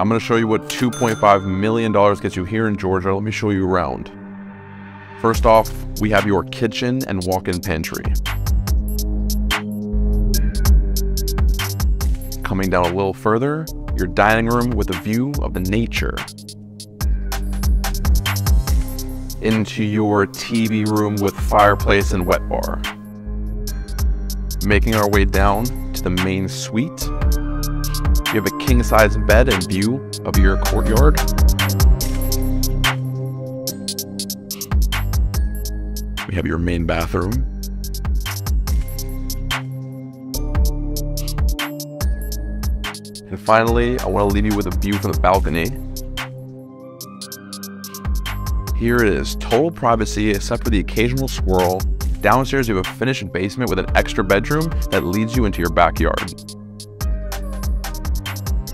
I'm gonna show you what $2.5 million gets you here in Georgia. Let me show you around. First off, we have your kitchen and walk-in pantry. Coming down a little further, your dining room with a view of the nature. Into your TV room with fireplace and wet bar. Making our way down to the main suite, you have a king size bed and view of your courtyard. We have your main bathroom. And finally, I want to leave you with a view from the balcony. Here it is, total privacy except for the occasional squirrel. Downstairs, you have a finished basement with an extra bedroom that leads you into your backyard.